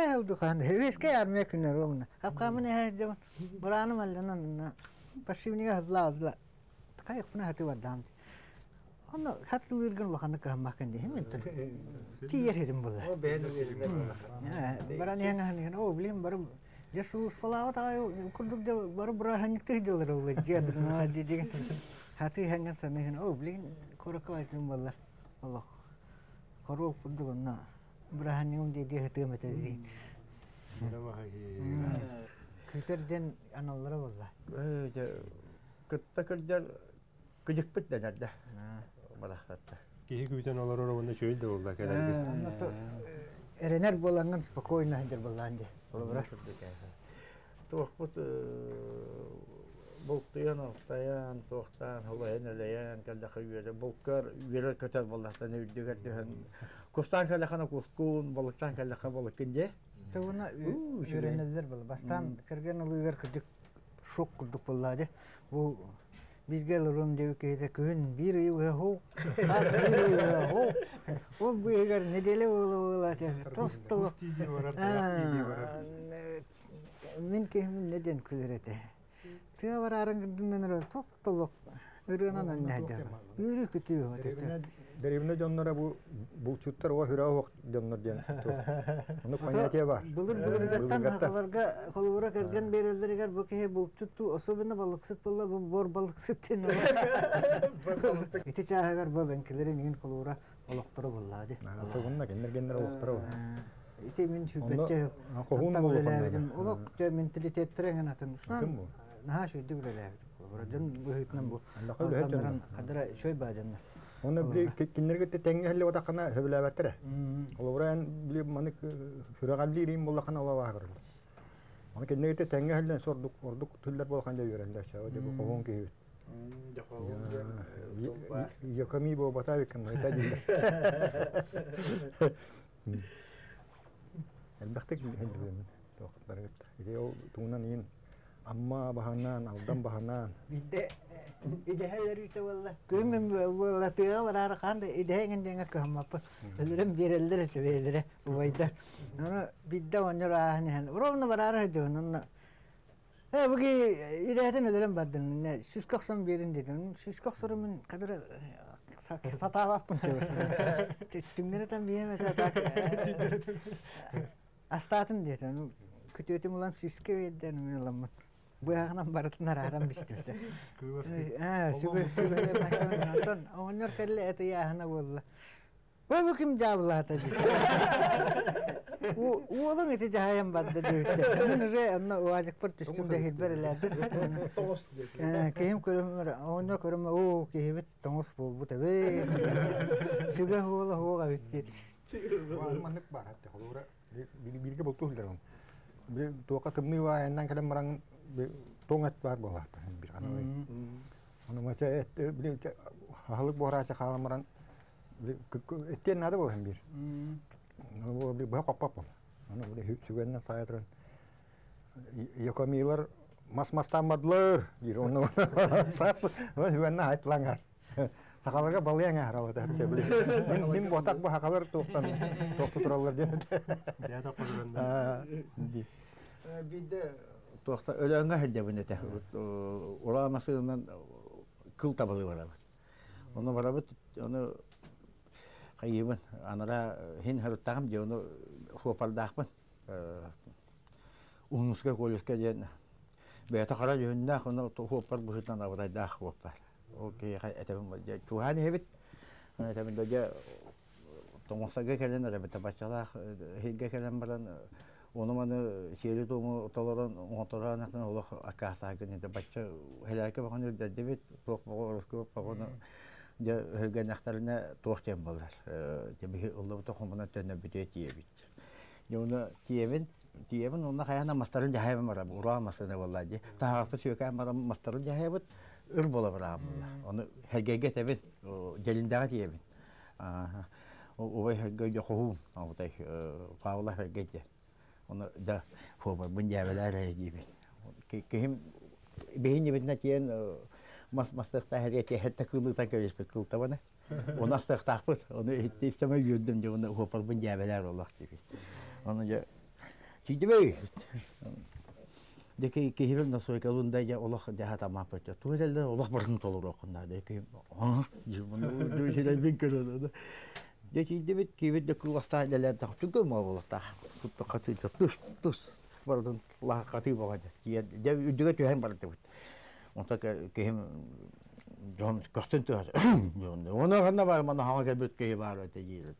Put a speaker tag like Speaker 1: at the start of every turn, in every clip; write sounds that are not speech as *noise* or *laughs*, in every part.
Speaker 1: रहे हैं दुकान है इसके यार में क्यों ना अब काम नहीं है जब बुरान मल जाना ना, पश्चिम नहीं है हजला तो कहीं अपना हाथी बाद दाम हम
Speaker 2: ना हाथ लूँ
Speaker 1: इरगन वहाँ ना कहाँ मार्केट नहीं है मिंटो ची ये बोला बरानी है ना नहीं ना ओ ब्लीम बर जस्ट उस पलाव था यो कुल जब बर बुरान निकट ही जल रहा हुआ जी अदरना जी जी हाथी है ना सने है ना ओ ब्लीम कोरकवाई रिम बोला अल्लाह करो कुल दुब ना ханикум дей дей хаты метази. Күтерден аналлары була.
Speaker 2: Кытта кырдер күдікпіт дәнерді. Балақсатты.
Speaker 3: Кихи күйтен олар оровында олда кәләрге.
Speaker 1: Онна то эренер боланган спокойно хандер буланди. Олбра.
Speaker 2: Туақпыт бұлттыян ортаян, туақтан, хулайын әлейен, кәлдақы үйері, бұлкар үйері көтер болақтан үйдігер дүйін. Кустан кәлдақана кускун, болықтан кәлдақы болықкінде.
Speaker 1: Туна
Speaker 2: Уу,
Speaker 1: үйренелер бол. Бастан кирген улыгар кырдык шок курдук буллады. Бу бизге лурум деп кейде күн бир үйе. Бир үйе. Ол неделе. Мен кемин неден күлерете. Тыга бар арыңгындын токтолук. Үрөнөн аннайдыр. Үрү күтүү өтөтө.
Speaker 4: Деревне жоннора бу булчуттар ва хүрә хок жоннор ден. Уну понятие бар.
Speaker 1: Булыр булыр гаттан халарга колура керген берелдеригер бу кеhe булчутту особенно балыксыт булла бу бор балыксыт тен. Ити чагагар бу бенкелери нигин колура олоктуру буллады.
Speaker 4: Тогунна кендер кендер бар.
Speaker 1: Ити мен шүбетте
Speaker 4: кохун болу фонда.
Speaker 1: Олок те менталитеттерен атын.
Speaker 4: Бу?
Speaker 1: Наха бу.
Speaker 4: Анда кой лөһөт жонна.
Speaker 1: Кадра шөй бажанна.
Speaker 4: Оны би киндерге те теңге хәлле ватакана хөбеләбәттер. Олоран били маны хүрәгалли рим буллакана ола бар. Аны киндерге те теңге хәлле сордук ордук түлләр булганда йөрәләр шау дип кохун ки. Яками бу батави кан айта дилер. Әлбәттә. Иде ол туңнан ин амма баһанан, алдан баһанан.
Speaker 1: Бидde ideheler ise valla. Gümüm valla tığa var ara kanda idehengen denga kahmapı. Ölürüm bir ellere sebeylere uvayda. Onu bidde onyor ahani han. Urovna var ara diyor onunla. He bugi ideheten ölürüm badın. Ne süs koksan birin dedim. Süs koksorumun kadar sata vapın çavuşsun. *laughs* Tümleri tam biyemete tak. Astatın dedim. Kötüyetim ulan süske vedden mi ulan *laughs* O *laughs* oğlun eti cahayam badda diyor. Bunun re anna o acık par üstünde hilber ilerdi. Kehim körüm onlar körüm o kehibet tongos bu bu tabi. Süper hola hola bitti. *laughs*
Speaker 4: Manık var hatta olur. Bir bir ke butuh dalam. Bir tuaka kemni wa enan kadang marang tongat bar bawah bir kana we. Anu maca et beli halık bora ca kala marang etien nada bawah bir. Anu beli bah kopap. Anu beli sugan saya terus. Ya kamilar mas-mas tamadler gitu. Anu sas, sugan na hait langar. Sakalarga balya
Speaker 2: туақта бу нәтә. Урамасынан кыл табылы бара. Оны бара бит, оны кайыбын, анара хин харыттагым ди, оны хопардакпын. Унуска колеска ден. Бәйта кара жөннә, оны хопар бухытан абырайда хопар. Окей, әтәбем бар. Тухани хебит. Әтәбем дә тоңсага келен рәбәтә бачалах, хигә келен баран Оны маны сиэри тууму толорон оңоторан ахна олох акаасаагын эде бачча хелээке бахан үрдэ дебит туох бого ороску багону де хелгенахтарына туох тем болар. Дебихи уллабы тохомуна төнө бүтэ тиебит Йоны тиебин тиебин онна хаяна мастарын жахайбын бара ура масына мастарын жахайбыт ыр бола оны хелгеге тиебин Убай аутай хелгеге оны да хоба бунjabelere gibi. Kehim behin yebetna tien mas mastaqta heriyete hetta kılıktan köys pe kılta bana. Ona staqtaqpıt. Onu hitti isteme yöndüm de onu hopar bunjabeler Allah gibi. Onu ya Тидебей. Деке кehibel на сой калунда я олох да тама пача. Туйлелде олох барын толур окунда. Деке а жумун дүйшелер бин көрөдө. Кебет де бага. Я де үдүгө төһен бар деп. Онта кехим жон. Оны гана бар мана хага кебет кеһи бар өтө жире.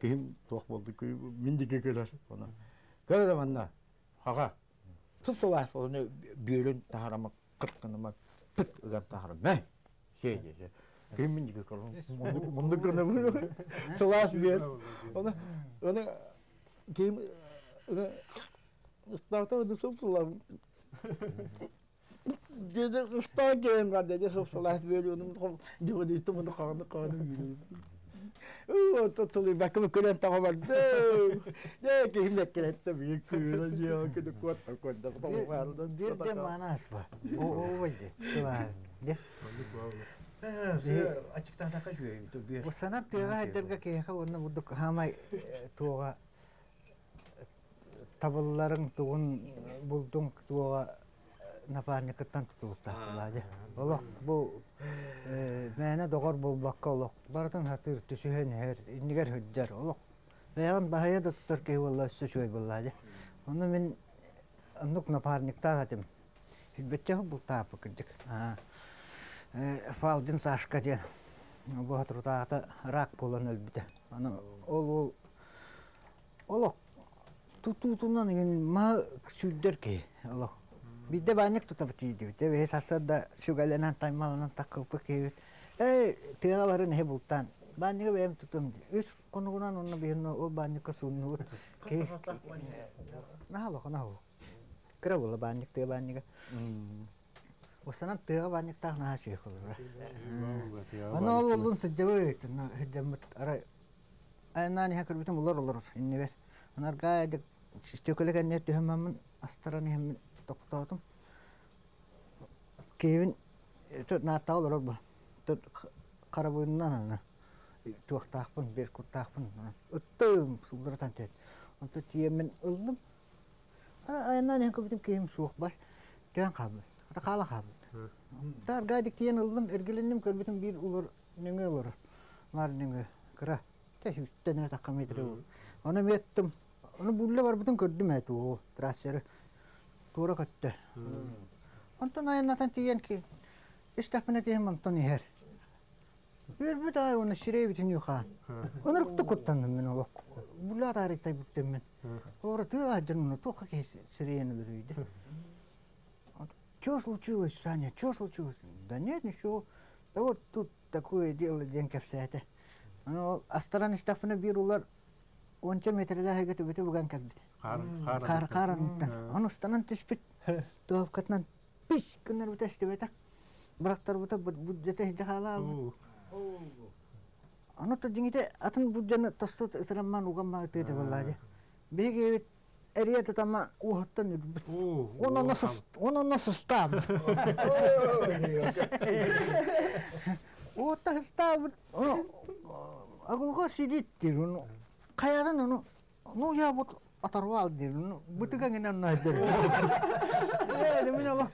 Speaker 2: Кехим тох болду күй миндике келер. Хага оны үгән тағарам. Мәй! Сей де. Көріне бұны. Сылас бер. Оны, оны, кем. Деді қар деді сұпсылас бер. Оны, деді үйтті мұны қағаны қағаны Oo, tuli vaikka me kyllä taho var dö. Ja kihme kelette vi kyllä ja kyllä kuotta kuotta taho var.
Speaker 1: Бирде манас ба. О, ойде. Туа. Де.
Speaker 2: Açıktan taka şöyle bir bir.
Speaker 1: Bu sana tega hedderge keha onu buduk hamay tuğa табылларын тугун булдуң туга напарникаттан тутулукта булады. Олох бу мәне догор булбакка олох. Бартын хатыр түсүһен хер иннигер хөджәр олох. Бәян бахая да тутар ке валла сөшөй булады. Оны мен анук напарникта хатым. Хилбетче бу тапы кырдык. А. Э фалдин сашка ден. Бу хатрутаата рак болон өлбүтө. Аны ол ол олох тутутунан ген ма сүлдер ке олох Бидде банник тутап тиди. Те ве сасада шугаленан таймаланан таккып ке. Э, тега барын хе бултан. Банник вем тутум. Үс конугунан онна бихно ол банник сунну. Ке. Нахало конахо. Кра була банник те банник. Осанан тега банник та на холра. Ана ол улун сыджабы на хеджамат ара. Айнани хакыр битем улар улар инне бер. Анар гайдык сtöкөлөгөн нерти хэммамын астараны. Кевин тут карабуйнан ана. Бер. Өттөм сулдыртан тет. Ылдым. Кем бар. Төн калды. Ата кала калды. Тар гадик тиен ылдым, эргеленим көрбүтүм бир улар неңе бар. Мар неңе кыра. Тэш үстенэ такаметре. Оны меттим. Оны булле бар бүтүн көрдүм эту. Трассер тура көттө. Онтон айнатан тиен ки истапына тиен онтон ихер. Бир бит ай оны ширей битин юха. Оны рукты коттан мен олок. Була тарихтай бүттем мен. Ора ты аджан ну тока ки ширейны берүйдü. Что случилось, Саня? Что случилось? Да нет, ничего. Да вот тут такое дело, день капсата. Ну, а стороны стафына бир улар онча метрде хайгаты бөтө буган калбит. Кар каранта. Аны станан тишпит. Топ катнан пиш кынар буташты бета. Брактар бута буджете жахала. Аны то жиңите атын буджаны тостот ытырамман угамма тете баллажы. Беге бит эрия тама ухаттан үрбит. Оны насыс стад. Уутта стад. Агулга сидиттир. Каядан оны ну я вот оторвал дир. Бутыга генен найдыр. Э, мен Аллах.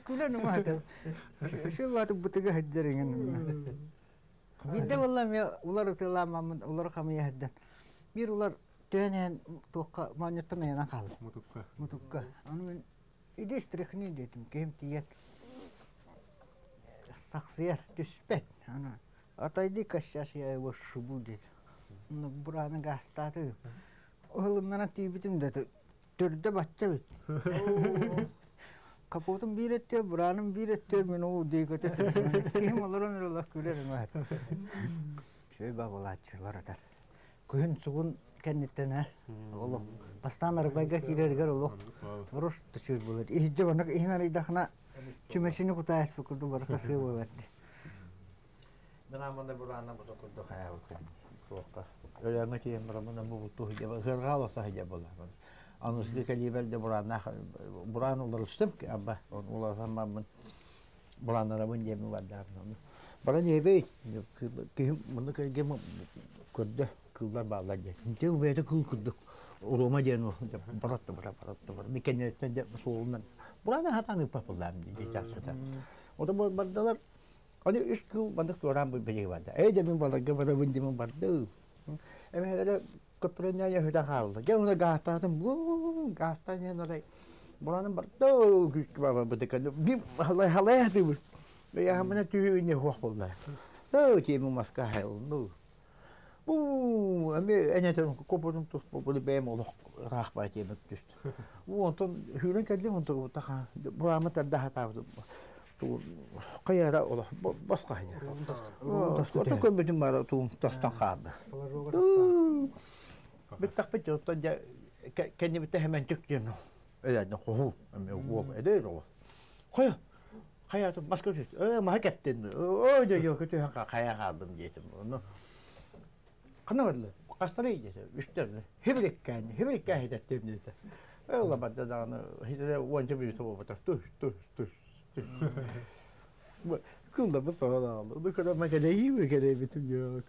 Speaker 1: Шу ватып валла мен улар тыламамын, улар хамия хәддән. Бир улар төнен тоққа маньяттан яна қалды.
Speaker 3: Мутукка.
Speaker 1: Мутукка. Аны мен иде стрихни дедим. Кем тиет. Саксияр түспет. Аны атайды кашяш я его шубу дед. Ну бураны гастаты. Оғылымнан тибитим деді. Төрді батча бит. Капотым bir еттер, бураным bir еттер, мен ол дейгөтө. Кем олорон олар күлер мат. Шөй багылачылар атар. Күн сугун кеннеттен оло. Бастан арбайга килергер оло. Ворош төшүр булат. Ихже бана ихнар идахна чүмешини кутаяс букурду барата сыйбы бетти.
Speaker 2: Мен аманда бурана бу токурду хаял кын. Тоққа. Өлеңе тиен бурамана бу ту хиҗа гыргала сахиҗа була. Аны сиде калибел де бурана бурана улар үстем ки абба. Улар самман бурана бун жеми вадар. Бара небе ки муну калгем көрдө Кылдар баглар же. Же бете кыл кырдык. улума диэн ол баратты бара баратты бара мекенеттен де суулунан бурана хатан ыппа булдам ди чаксыта ода бу бардалар үч кыл бандык туран бу беги барды эй де мен балага бара барды эме эле көпрөня я хөдө калды же уна гастадым бу гастан норай бураны барды күч баба бу дека би халай халай ди бу я түйүне хох булда Ö, tiimu maska ko bitum mara tu tastan qab. Bitak bitu tadja kenni bitahemen tykjeno. Ela no hu, ame wo edero. Kaya hayatım başka bir şey. Ee, mahak ettin. Öyle yok kötü haka kaya kaldım diyeceğim. Onu. Kana varlı. Kaçları yiyeceğim. Üstlerine. Hibirikken, hibirikken hidettim dedi. Öyle badda da onu. Hidede onca bir tuğu batar. Tuş, tuş, tuş, tuş. Kulda bu sonra aldı. Bu kadar makale iyi mi kere bitim yok.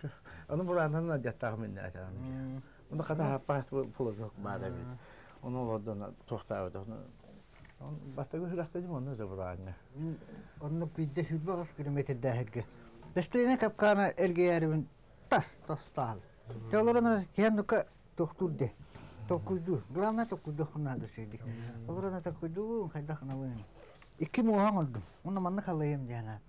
Speaker 2: Onu buranın da tahmin ederim. Onu kadar hapas pulu yok bana bir. Onu oradan tohtağı onu. Бастагы хүрәхтәдим оны да бураңа.
Speaker 1: Мин онны бидде хүлбагас километр дәһәгә. Бәстәне капкана элге ярыбын тас тастал. Жолорына кендука тохтурде. Токуйду. Главное токуйду хнада шеди. Олорына токуйду хайда хнавын. Икки мухан олду. Уны манны халайым жана.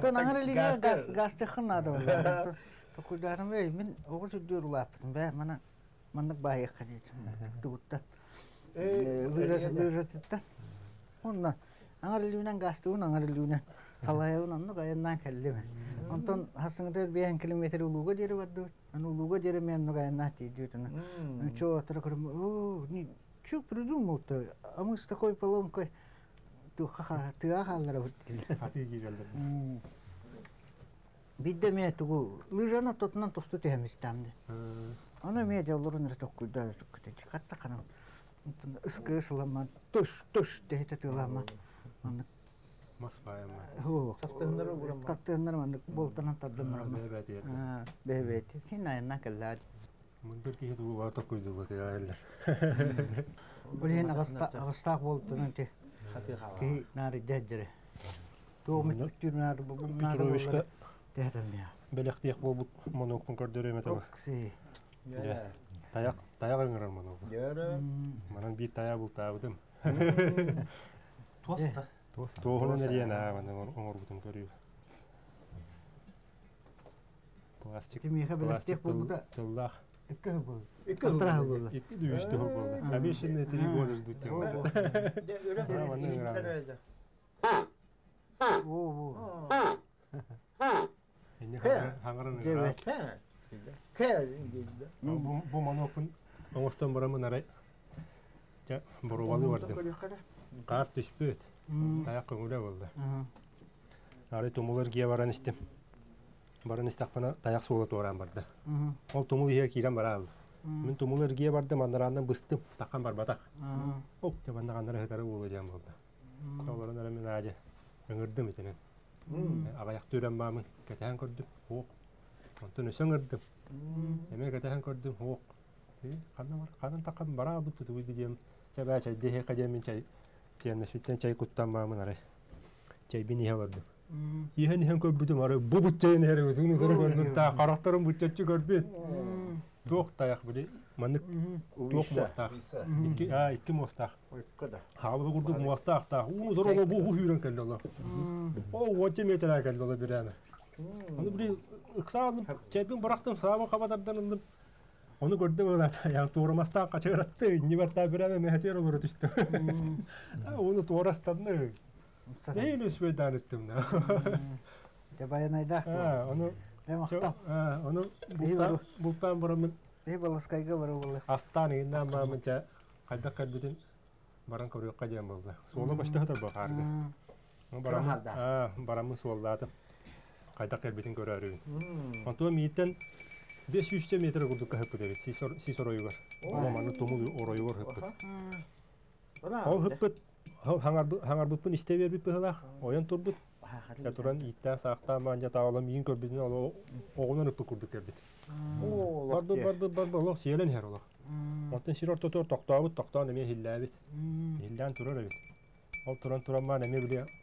Speaker 1: То наңар лига газ газ технада болду. Токуйдарым бей мен огыз дүрлап. Бә мана манны бая хадит. Тутта. лыжатытта онна аңарылуунан гастуун аңарылуунан салайын онну гаяннан келлиме онтон хасыңдыр биэн километр улууга жери бадду ан улууга жери мен гаянна тиидүтүнө чо отора көрүм о ни чу придумал-то а мы с такой поломкой ту ха тыа халлара буттил
Speaker 3: Хати кигелдер.
Speaker 1: бидде ме тугу лыжана тотунан тосту tehmistамды Аны ме жоллорун токкуйда токкуйда катта канам ыскы сылама туш туш tehtä тылама аны
Speaker 3: Мас баяма.
Speaker 1: ху
Speaker 2: Саптыгындар бурама.
Speaker 1: каттыгындар аны болтанан таддымарама
Speaker 3: Бәбә тиер.
Speaker 1: бебет син айна каллаад
Speaker 3: Мындыр киһи дуу бар токуйду бу тиерлер.
Speaker 1: Улин агаста агастаак болтунан те ки нари бу я.
Speaker 3: Таяк таяк монок.
Speaker 2: Яра.
Speaker 3: Манан бит тая бул табытым.
Speaker 1: тоста
Speaker 3: Бутун көрүп. Пластик.
Speaker 1: Тимиха белектиек болбута
Speaker 3: Тыллах.
Speaker 1: экке бол
Speaker 2: Икки
Speaker 1: алтыра бол
Speaker 3: Икки дүйүстү болду. Абишин три года ждут Эне
Speaker 2: Хэ.
Speaker 3: хаңаран
Speaker 1: жебет
Speaker 3: Бу оңостон барамын арай. Ja, борубалы барды. Кар түшпөт. Таяк көңүлө болду. Ары тумулар кие баран истем. Баран истакпана таяк суулы тууран барды. Ол тумул ие кирен бара алды. Мен тумулар кие бардым, андарандан быстым, таккан бар батак. Ок, деп андагандары хетары болу жам болду. Оларын ара мен ажы ыңырдым итенен. Агаяк түрен бамын, кетен көрдүм. Ок. Онтон өсөңөрдүм. Эме кетен көрдүм. Ок. Кандан бар, кандан таккан бара бутты туйду жем. Чаба чай дехе кажем мен чай. Чайны свиттен чай куттан бамын ара. Чай бини хавардым. Ихэн ихэн көрбүтүм ары бу бутчайын хэр үзүнү сөрө көрдүм та карактарым бутчачы көрбүт. Туок таяк били манык туок мостак. Икки а икки мостак. Хабы курдук мостак та. Уну зороло бу бу хүрен келди ола. О воче метр келди ола бирэне. Аны бир ыксаалым чайпин барактым сабын кабатардан ындым. Onu gördüm öyle ya doğramastan kaçırattı. Ni var tabi rame mehteer olur düştü. Onu doğrastan ne? Neyle süveden ettim ne?
Speaker 1: Тебаянайда
Speaker 3: Ha, onu
Speaker 1: эмахта
Speaker 3: ha, onu bultan bultan buramın
Speaker 1: баласкайга бара болла
Speaker 3: astanıyından mamınca kayda kaybedin baran koruyor kacam oldu. Sola başta hatar bakardı. Baramın,
Speaker 2: Soğuharda.
Speaker 3: ha, baramın solladı. Kayda kaybedin görürüm. Onto miten 500 metre kurduk kahıp dedi. Sisor sisor oyugar. Ama manı tomul oroyugar hıppıt. Ол hıppıt hangar hangar butpun iste verip bıhılak. Oyan turbut. Yaturan itten sağtan manja tağlam yiyin körbüdün ol oğunan hıppı kurduk gerbit. Bardı bardı bardı olak siyelen her olak. Оттон сир орто тор токтообут токтоон эме хиллаабит. Хиллаан турар эбит. Ол туран тураммаан эме биле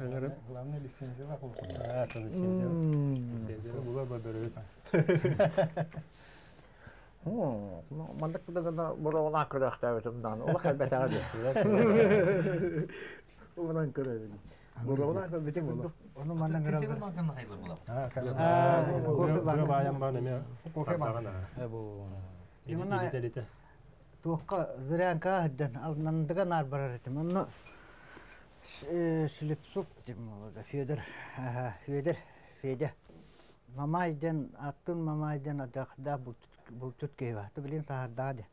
Speaker 3: ыңырып.
Speaker 4: Главное лицензия бар ол.
Speaker 3: А, таны сенсер. Сенсер булар ба бөрөт.
Speaker 2: О, мандык да да борона көрөктө өтүмдан. Олах албетте ады. Олан көрөй. Борона көрбөтүм болу.
Speaker 1: Onu mandan
Speaker 5: Кесебе
Speaker 1: kırıldı.
Speaker 5: маңган хайылар була.
Speaker 3: А,
Speaker 1: А, кофе
Speaker 3: кофе
Speaker 1: бар.
Speaker 3: баян бар неме.
Speaker 4: Кофе бар.
Speaker 3: Тартаган ана.
Speaker 4: Бу.
Speaker 1: Именно-
Speaker 3: Илите-илите.
Speaker 1: Туаққа зырянка хыддан алдынан нар барар этим. Onu Слепцук дем олада. Федор. Федор. Федя. Мамайдан аттын мамайдан адақда бұл түткей ба. Ты билин сахарда де.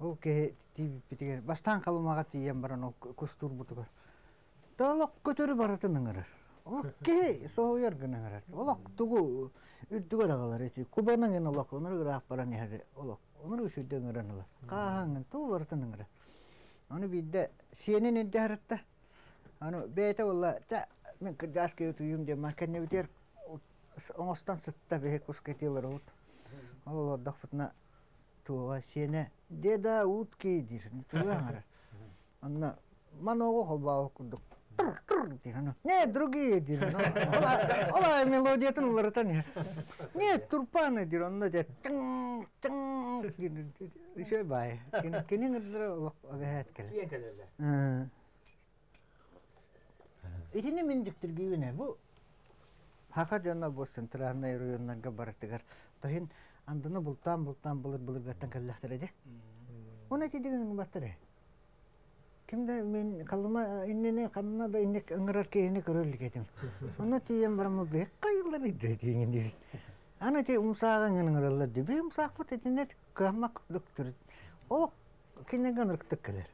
Speaker 1: Ол ке тиби питигер. Бастан калымага тиен баран ол кустур бутугар. Талак көтөрү баратын ыңырар. Ол ке *laughs* соуяр гыныңырар. Олак тугу үрдүгөр агалар эти. Кубанын ген олак оныр гыраак баран яхаре. Олак оныр үшүдө ыңыран ола. Каһаңын туу баратын ыңырар. Аны бидде эдде харатта. Аны бейте олла та мен кыдаске утуюм де маканне битер оңостан сытта бе кускетилер ут. Ол дахпытна туга сене деда ут кейдир. Туга аңара. Анна маного холбау кудук. Дир. Не, другие дир. Ола, ола мелодиятын уларытан я. Не, турпаны дир, онда де тың, тың, дир. Кенин гыдыр. Итини мен жүктүргүйүнө бу? Хака жана бу центральный районнарга баратыгар тохин андыны бултан бултан булыр булыр гаттан каллахтар эди. Уна ки деген баттары кимде мен калыма иннене канына да иннек ыңырар кейини көрөлүк этим *laughs* уна тиен барамы бек деген ана ти умсааган ыңыралар бут этине камак доктор. О кинеген ырктык келер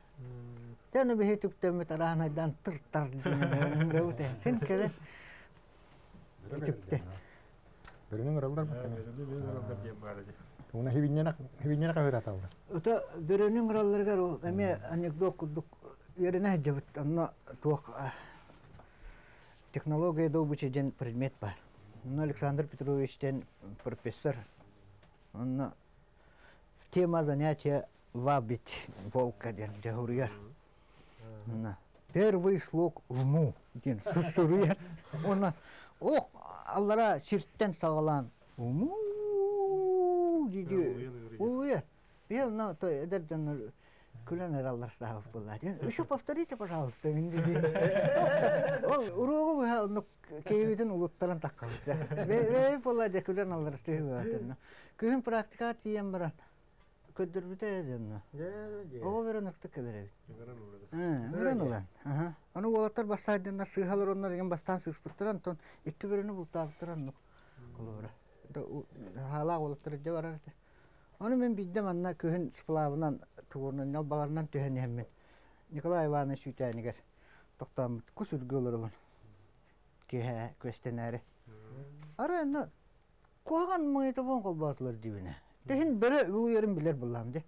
Speaker 1: Bihi tykkäämme tarahana dan tertar dengan raute. Sen kele. Tykkää.
Speaker 4: Беренең ырылдар Уна хивиннена хивиннена кахыра таура.
Speaker 1: Uta börünün rallarga ro eme anekdot kurduk yerine hajabıt anna tuak технология добыча предмет бар. Ну Александр Петровичтен профессор. Он тема занятия вабить волка ден дегурьер. На. Первый слог в му ден сусурьер. Он ох аллара сирттен сагалан. Уму диди. Улуя. Я на то эдер ден күлән аралар став була. Еще повторите, пожалуйста. Ол урогу ха ну кейүден улуттаран таккалса. Ве була де күлән став була. Күн практика тием баран. Көдөрбүтэ ден. Ого берен ныкты келер. Ыран улан. Аха. Аны олаттар басайдын сыйхалар оннар ген бастан сыспыттыран тон икки берени бултаптыран ну. Колора. Хала олаттар же барар. Onu men biddem anna köhün splавынан тугурнан ялбаларынан төһөн хэммен. Николай Иванович үтәнигер. Токтам кус үргөлөр Кеһә көстенәре. Ара энне куаган мыйты бон колбатлар дибине. Төһин бере ул ерим билер булам ди.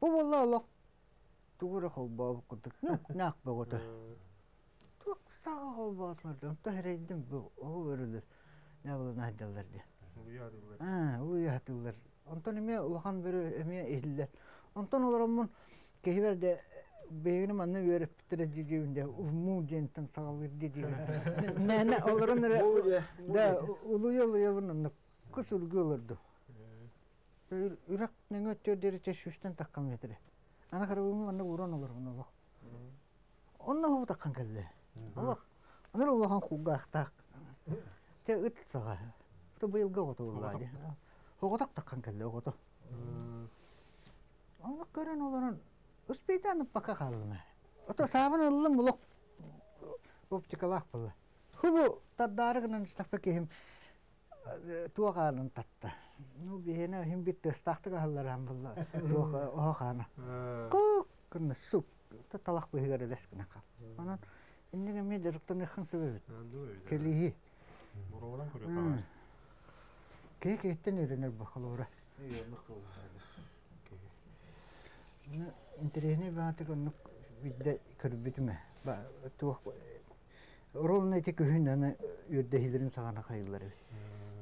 Speaker 1: Бу болла алак тугура колба кудык. Нак богота. Тук сага колбатлар дон төһрәйдим бу о өрүлөр. Не булды найдалар ди. А, ул ятылар. Онтон эме улахан бере эме эллер. Онтон олоромун кехиберде диди. Мене олорон да улуй бунун кус үлгөлөрдү. Үрак неге төдери тешүштен таккан метре. Ана карабым манны урон олор буну. Онна ху таккан келди. Аллах. Анар улахан хугахтак. Те ыт сага. То быйылга готуллади. Хоготак таккан келди огото. Аны көрөн олорун успейдан пака калына. Ото сабын ыллым булок оптикалах була. Хубу таддарыгынан стафа кем Туаганын татта. Ну бихена хим бит стахтыга халларам була. Туага охана. Ку кына суп талах быһыгар элес гына кал. Онон иннеге ме дырыктан ихын сөбөбүт. Келиһи.
Speaker 3: Боролан көрөт
Speaker 1: М.
Speaker 3: алар.
Speaker 1: Ке кеттен үйренер бахалура. Ну, интересный баатык оннук бидде көрбүтүмө. Туох ровно эти күһүн аны үрдехилерин сагана кайыллары.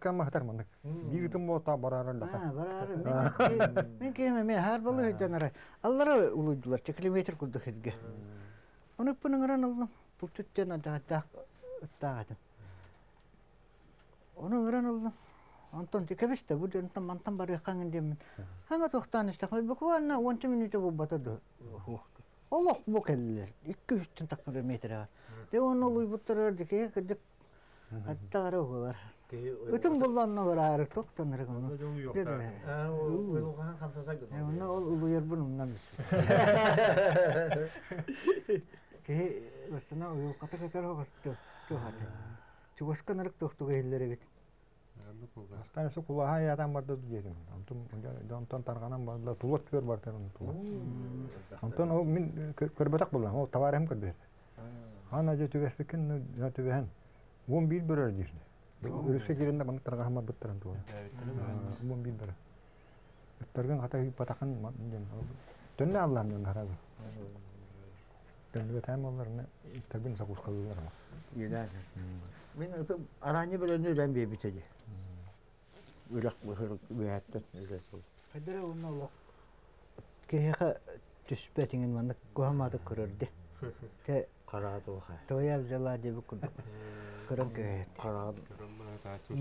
Speaker 1: кама
Speaker 4: хатар мандык. Бир итем болла та барар лаха.
Speaker 1: А, барар. Мен кеме мен har балы. Аллара. Километр хедге. Оны. Бул түттен. Оны ыран алдым. Антон текебесте ден там мантан бар якан дем. Ханга тохтан исте. Буквально 10 минут бу батады. Келлер. 2-3 такыр метр. Де оны олар. Бүтүн булланна барар токтан рыгын. Деде. Оны ол улуйар бунундан. Ке басына уйу ката катар хогасты. Тухаты. Чугаскан рык тохтуга хиллере бит.
Speaker 4: Астан эсе кулаха ятан барды дүйесим. Антон донтон тарганан барды тулот көр бар тен тулот. Антон о мин көрбөтак булган. О товарым көрбөт. Ана же. Вон бил берер дирде. Үрүскө киренде баны тарга хамар бүттөрөн туу. Вон бил берер. Тарган хата патакан мен. Төнне Аллам мен харабы. Төнне тайм оларны тарбин сакус кылдылар.
Speaker 2: Мен білен өйлен бей бітеді. Үлек бұхыр бүйәттін.
Speaker 1: Кадара уна улак. Кеха түспетingen манда кохамады көрөрдү. Те
Speaker 2: Қарады оға.
Speaker 1: тоя взяла деп. Көрөн кеет.
Speaker 2: Қарады.
Speaker 3: Көрөммө таачу.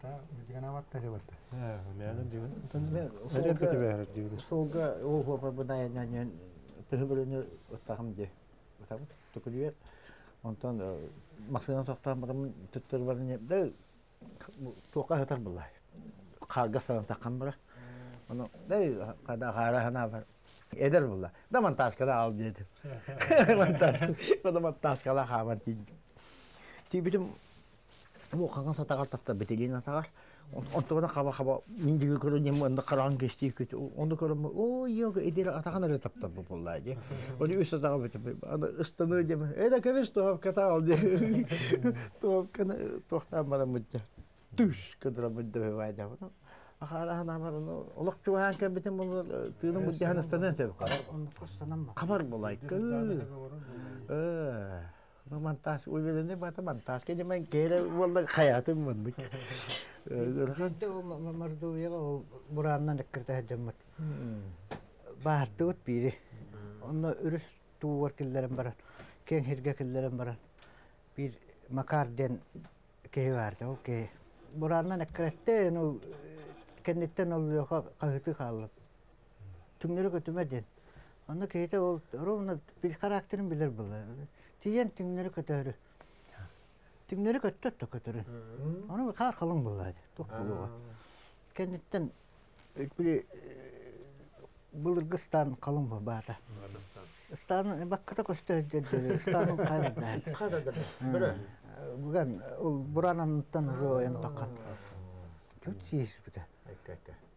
Speaker 4: Та дигана ватта се ватта.
Speaker 3: Менен дигин.
Speaker 2: Мен
Speaker 3: Редко
Speaker 2: солға-
Speaker 3: тебе харап дигин.
Speaker 2: Солға ол хопар бұдай нәнен түхі білені ұттағым де. Бұтамын, түкілер. Онтан хатар күт. Онда көрө о йога эдер атаган эле таптар бу болла же. Оны үс атага бит. Аны ыстану дем. Эда кебес то ката ал же. То кана тохта мара мутта. Түш кадра мутта вайда. Ахара хана мара но олок чухан кен битем бу тыны мутта хана станан те.
Speaker 1: Оны костанам ба.
Speaker 2: Хабар болай. Э. Мантас уйбелене бата мантас ке демен кере болла хаятым. Э,
Speaker 1: эккерте жаммат. Баартыгыт бири. Үрүс. Кен хирге макарден ну кеннеттен ол yoka кагыты калып. Түңнөрү көтүмеден. Онно кейте ол ровно бир характерин билер булар. Тиен түңнөрү көтөрү. Түңнөрү көттөт то көтөрү. Оны кар калың булар. Тук булуга. Кеннеттен били Былыргыстан калың бу баата. Стан бакката көстөрдү. Станын кайда. Буган ол буранантан роен такан. Чуть сиис бүtä.
Speaker 2: aitäh, aitäh!